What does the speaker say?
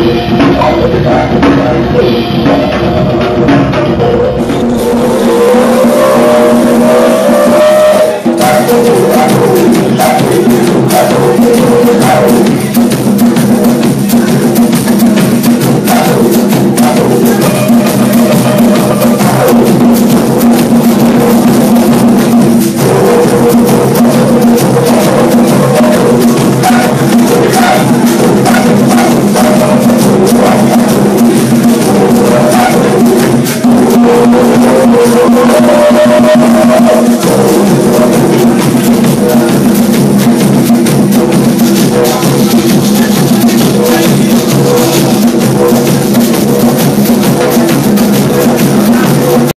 All of the